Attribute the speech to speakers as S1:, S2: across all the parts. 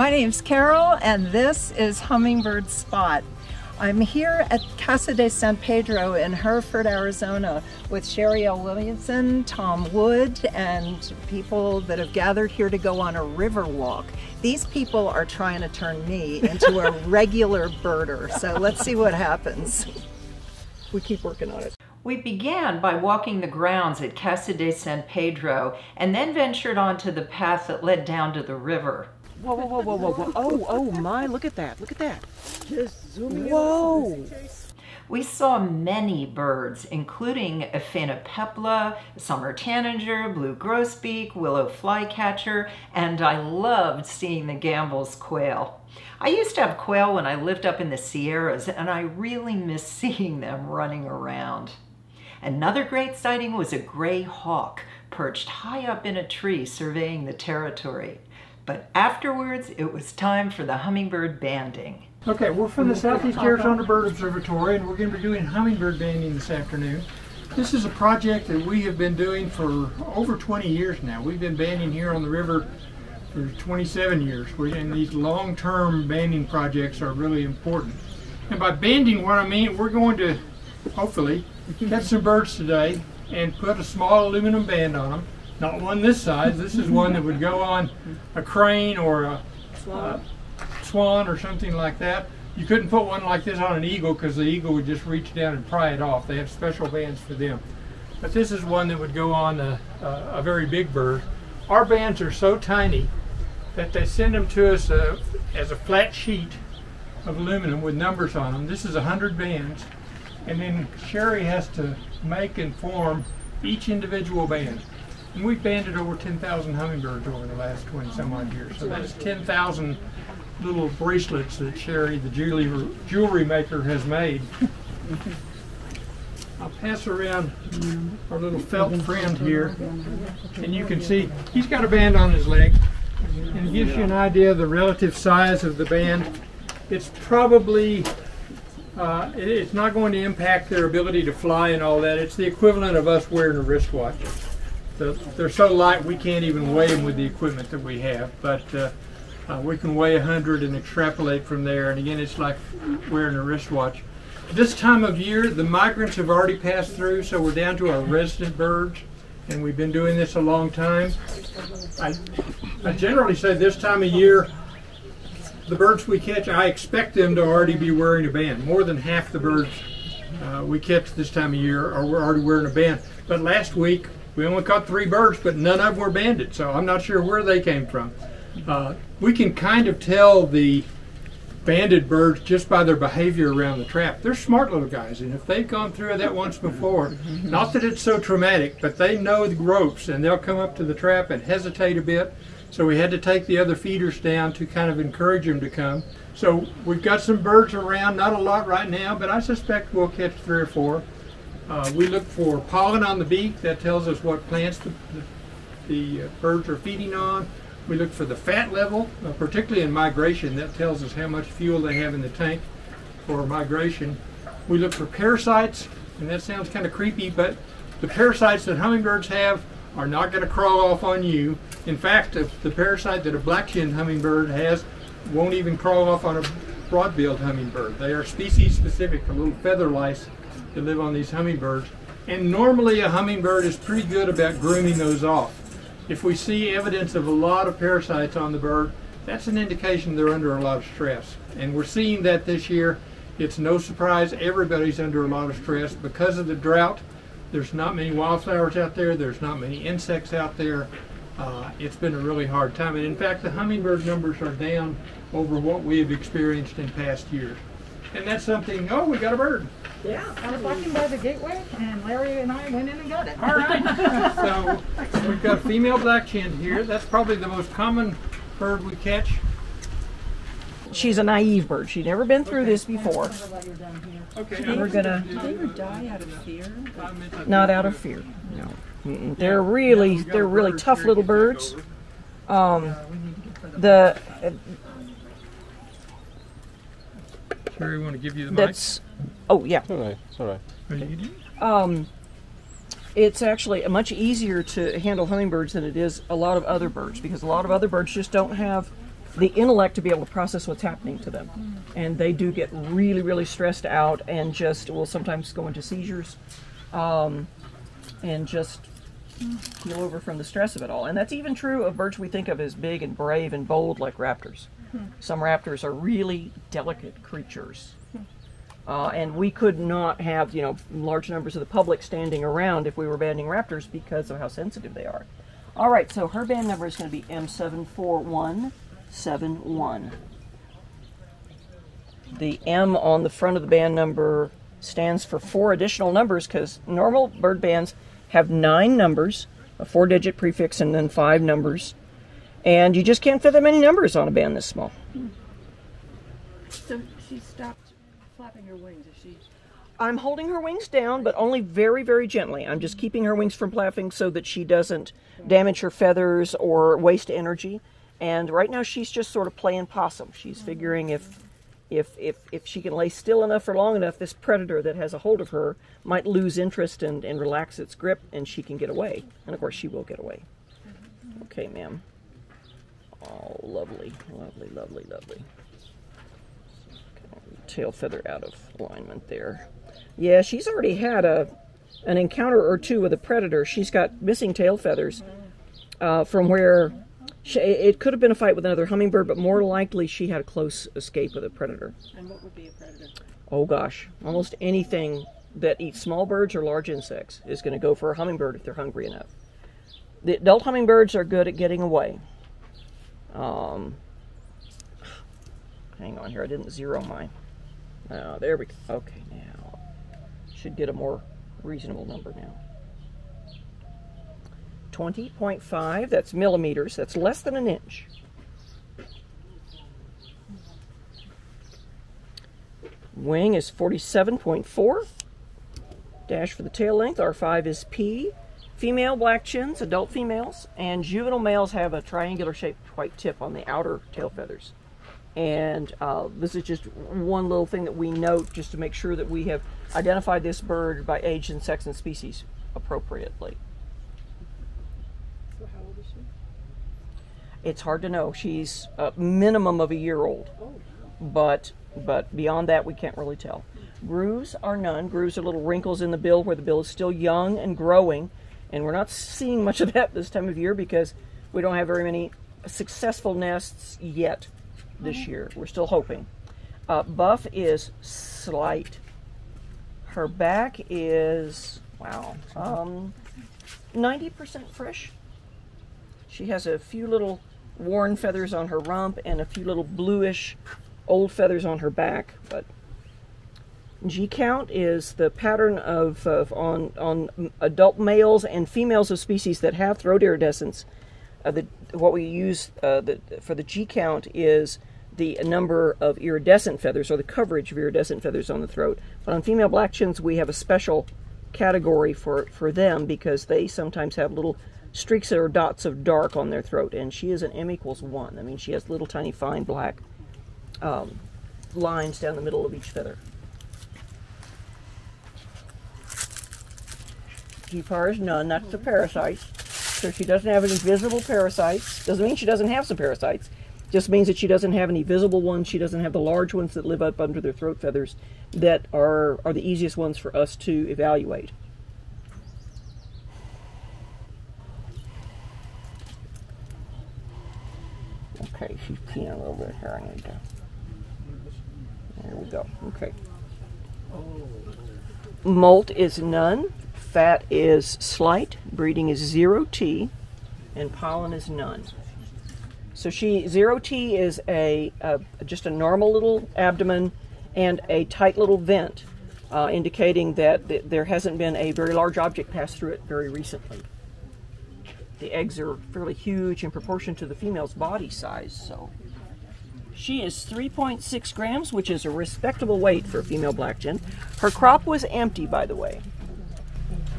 S1: My name's Carole and this is Hummingbird Spot. I'm here at Casa de San Pedro in Hereford, Arizona with Sheri L. Williamson, Tom Wood, and people that have gathered here to go on a river walk. These people are trying to turn me into a regular birder, so let's see what happens. We keep working on it.
S2: We began by walking the grounds at Casa de San Pedro and then ventured onto the path that led down to the river.
S3: Whoa, whoa, whoa, whoa, whoa, whoa. Oh, oh my, look at that, look at that. Just zooming Whoa.
S2: We saw many birds, including a phainopepla, summer tanager, blue grosbeak, willow flycatcher, and I loved seeing the Gambel's quail. I used to have quail when I lived up in the Sierras, and I really miss seeing them running around. Another great sighting was a gray hawk perched high up in a tree surveying the territory. But afterwards, it was time for the hummingbird banding.
S4: Okay, we're from the Southeast Arizona Bird Observatory and we're going to be doing hummingbird banding this afternoon. This is a project that we have been doing for over 20 years now. We've been banding here on the river for 27 years. and these long-term banding projects are really important. And by banding, what I mean, we're going to, hopefully, catch some birds today and put a small aluminum band on them. Not one this size. This is one that would go on a crane or a swan, swan or something like that. You couldn't put one like this on an eagle because the eagle would just reach down and pry it off. They have special bands for them. But this is one that would go on a, a, a very big bird. Our bands are so tiny that they send them to us uh, as a flat sheet of aluminum with numbers on them. This is 100 bands and then Sheri has to make and form each individual band. And we've banded over 10,000 hummingbirds over the last 20 some odd years. So that's 10,000 little bracelets that Sheri, the jewelry, jewelry maker, has made. I'll pass around our little felt friend here. And you can see he's got a band on his leg. And it gives you an idea of the relative size of the band. It's probably uh, it, it's not going to impact their ability to fly and all that. It's the equivalent of us wearing a wristwatch. The, they're so light we can't even weigh them with the equipment that we have, but uh, uh, we can weigh 100 and extrapolate from there. And again, it's like wearing a wristwatch. This time of year, the migrants have already passed through, so we're down to our resident birds, and we've been doing this a long time. I, I generally say this time of year, the birds we catch, I expect them to already be wearing a band. More than half the birds uh, we catch this time of year are already wearing a band. But last week, we only caught three birds, but none of them were banded, so I'm not sure where they came from. Uh, we can kind of tell the banded birds just by their behavior around the trap. They're smart little guys, and if they've gone through that once before, not that it's so traumatic, but they know the ropes, and they'll come up to the trap and hesitate a bit, so we had to take the other feeders down to kind of encourage them to come. So we've got some birds around, not a lot right now, but I suspect we'll catch three or four. Uh, we look for pollen on the beak, that tells us what plants the, the, the uh, birds are feeding on. We look for the fat level, uh, particularly in migration, that tells us how much fuel they have in the tank for migration. We look for parasites, and that sounds kind of creepy, but the parasites that hummingbirds have are not going to crawl off on you. In fact, the parasite that a black-chinned hummingbird has won't even crawl off on a broad-billed hummingbird. They are species specific, the little feather lice that live on these hummingbirds. And normally a hummingbird is pretty good about grooming those off. If we see evidence of a lot of parasites on the bird, that's an indication they're under a lot of stress. And we're seeing that this year. It's no surprise everybody's under a lot of stress because of the drought there's not many wildflowers out there. There's not many insects out there. Uh, it's been a really hard time. And in fact, the hummingbird numbers are down over what we have experienced in past years. And that's something, oh, we got a bird.
S1: Yeah, I was walking by the gateway and Larry and I went in and got it.
S4: All right. so we've got a female black chinned here. That's probably the most common bird we catch
S3: she's a naive bird. She'd never been through this before.
S4: Okay.
S3: We're gonna.
S1: Do they ever die out of fear?
S3: Not out of fear. No. They're really they're really tough little birds. Um, the. Uh,
S4: Sheri, want to give you the
S3: that's, mic? Oh yeah.
S5: It's all right. It's all
S3: right. Um, it's actually much easier to handle hummingbirds than it is a lot of other birds because a lot of other birds just don't have the intellect to be able to process what's happening to them. And they do get really, really stressed out and just will sometimes go into seizures um, and just keel over from the stress of it all. And that's even true of birds we think of as big and brave and bold like raptors. Some raptors are really delicate creatures. Uh, and we could not have, you know, large numbers of the public standing around if we were banding raptors because of how sensitive they are. All right, so her band number is going to be M74171. The M on the front of the band number stands for four additional numbers because normal bird bands have nine numbers, a four digit prefix, and then five numbers. And you just can't fit that many numbers on a band this small.
S5: So she stopped flapping her wings. Is she?
S3: I'm holding her wings down, but only very, very gently. I'm just keeping her wings from flapping so that she doesn't damage her feathers or waste energy. And right now, she's just sort of playing possum. She's figuring if, if, if, if she can lay still enough for long enough, this predator that has a hold of her might lose interest and, and relax its grip, and she can get away. And of course, she will get away. Okay, ma'am. Oh, lovely, lovely, lovely, lovely. Tail feather out of alignment there. Yeah, she's already had a an encounter or two with a predator. She's got missing tail feathers uh, from where she, it could have been a fight with another hummingbird, but more likely she had a close escape with a predator.
S5: And what would be a predator?
S3: Oh gosh, almost anything that eats small birds or large insects is going to go for a hummingbird if they're hungry enough. The adult hummingbirds are good at getting away. Um, hang on here, I didn't zero my. Oh, there we go. Okay, now should get a more reasonable number now. 20.5, that's millimeters, that's less than an inch. Wing is 47.4. Dash for the tail length, R5 is P. Female black chins, adult females, and juvenile males have a triangular shaped white tip on the outer tail feathers. And uh, this is just one little thing that we note just to make sure that we have identified this bird by age and sex and species appropriately.
S5: So how old is she?
S3: It's hard to know. She's a minimum of a year old, but but beyond that we can't really tell. Grooves are none. Grooves are little wrinkles in the bill where the bill is still young and growing, and we're not seeing much of that this time of year because we don't have very many successful nests yet this year. We're still hoping. Uh, buff is slight. Her back is wow, um, ninety percent fresh. She has a few little worn feathers on her rump and a few little bluish old feathers on her back, but G count is the pattern of, of on on adult males and females of species that have throat iridescence. Uh, the what we use uh, the, for the G count is the number of iridescent feathers or the coverage of iridescent feathers on the throat. But on female black chins, we have a special category for for them because they sometimes have little streaks or dots of dark on their throat, and she is an M equals one. I mean, she has little tiny fine black um, lines down the middle of each feather. GPAR is none, that's the parasites. So she doesn't have any visible parasites. Doesn't mean she doesn't have some parasites. Just means that she doesn't have any visible ones. She doesn't have the large ones that live up under their throat feathers that are, are the easiest ones for us to evaluate. Okay, she's peeing a little bit here. I need to. There we go. Okay. Molt is none. Fat is slight. Breeding is zero T, and pollen is none. So she zero T is a, a just a normal little abdomen and a tight little vent, uh, indicating that th- there hasn't been a very large object pass through it very recently. The eggs are fairly huge in proportion to the female's body size, so she is 3.6 grams, which is a respectable weight for a female black chin. Her crop was empty, by the way.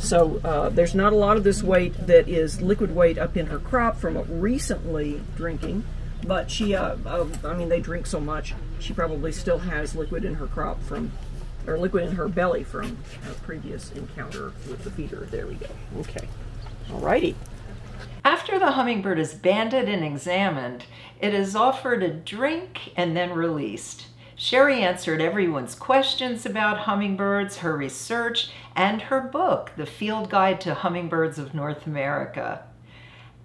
S3: So uh, there's not a lot of this weight that is liquid weight up in her crop from recently drinking, but she, uh, uh, I mean, they drink so much, she probably still has liquid in her crop from, or liquid in her belly from a previous encounter with the feeder. There we go. Okay. Alrighty.
S2: After the hummingbird is banded and examined, it is offered a drink and then released. Sheri answered everyone's questions about hummingbirds, her research, and her book, The Field Guide to Hummingbirds of North America.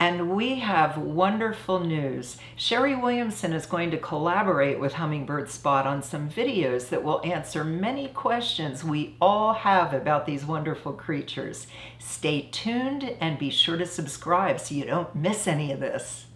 S2: And we have wonderful news. Sheri Williamson is going to collaborate with Hummingbird Spot on some videos that will answer many questions we all have about these wonderful creatures. Stay tuned and be sure to subscribe so you don't miss any of this.